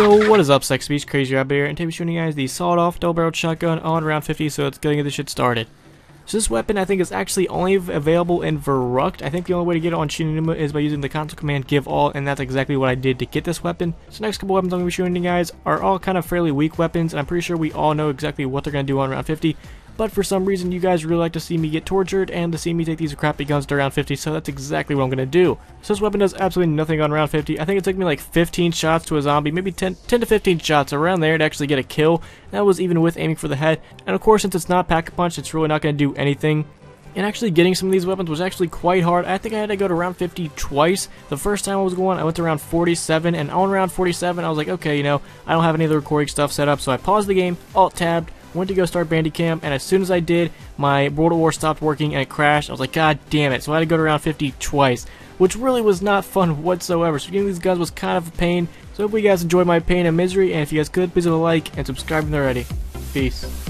Yo, what is up, Sex Beast? Crazy Rabbit here, and today we're showing you guys the sawed-off double-barreled shotgun on round 50, so let's get this shit started. So this weapon, I think, is actually only available in Verrückt. I think the only way to get it on Shi No Numa is by using the console command give all, and that's exactly what I did to get this weapon. So next couple weapons I'm going to be showing you guys are all kind of fairly weak weapons, and I'm pretty sure we all know exactly what they're going to do on round 50 but for some reason you guys really like to see me get tortured and to see me take these crappy guns to round 50, so that's exactly what I'm going to do. So this weapon does absolutely nothing on round 50. I think it took me like 15 shots to a zombie, maybe 10, 10 to 15 shots around there to actually get a kill. That was even with aiming for the head. And of course, since it's not pack-a-punch, it's really not going to do anything. And actually getting some of these weapons was actually quite hard. I think I had to go to round 50 twice. The first time I was going, I went to round 47, and on round 47, I was like, okay, you know, I don't have any of the recording stuff set up, so I paused the game, alt-tabbed, went to go start Bandicam, and as soon as I did, my World of War stopped working and it crashed. I was like, God damn it. So I had to go to round 50 twice, which really was not fun whatsoever. So getting these guns was kind of a pain. So hopefully you guys enjoyed my pain and misery, and if you guys could, please leave a like and subscribe if already. Peace.